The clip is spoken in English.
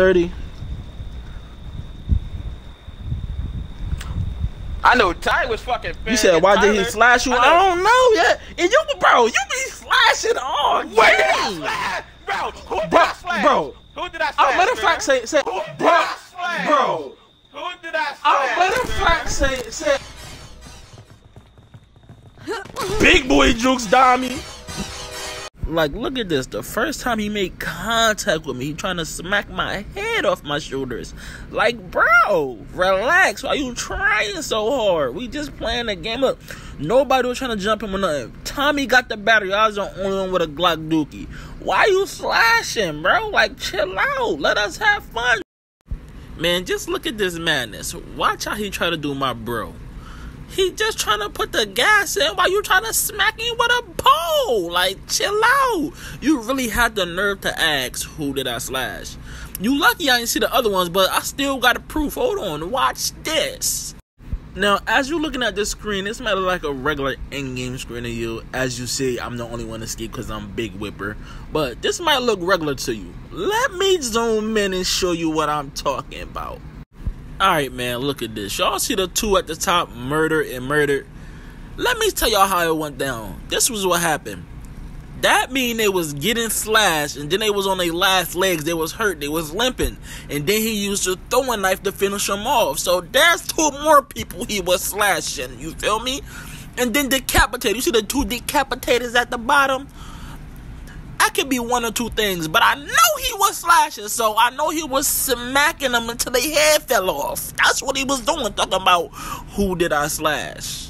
30. I know Ty was fucking. You said why did he slash you? I, I don't know yet. And you, bro, you be slashing all game. Where did I slash, bro? Who did bro, I slash? Bro, who did I slash? Uh, matter of fact, say, say, who did bro, I slash? bro. Who did I slash? Uh, matter of fact, say, say. Big boy jukes, Dami. Like, look at this. The first time he made contact with me, he trying to smack my head off my shoulders. Like, bro, relax. Why you trying so hard? We just playing a game up. Nobody was trying to jump him or nothing. Tommy got the battery. I was the only one with a Glock Dookie. Why you slashing, bro? Like, chill out. Let us have fun. Man, just look at this madness. Watch how he try to do my bro. He just trying to put the gas in while you trying to smack him with a pole. Like, chill out. You really had the nerve to ask, who did I slash? You lucky I didn't see the other ones, but I still got a proof. Hold on, watch this. Now, as you're looking at this screen, might look like a regular in-game screen to you. As you see, I'm the only one to skip because I'm Big Whipper. But this might look regular to you. Let me zoom in and show you what I'm talking about. Alright, man, look at this. Y'all see the two at the top, murder and murdered? Let me tell y'all how it went down. This was what happened. That mean they was getting slashed, and then they was on their last legs. They was hurt. They was limping, and then he used a throwing knife to finish them off. So there's two more people he was slashing. You feel me? And then decapitated. You see the two decapitators at the bottom? That could be one or two things, but I know he was slashing, so I know he was smacking them until their head fell off. That's what he was doing, talking about who did I slash.